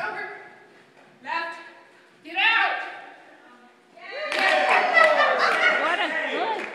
What a good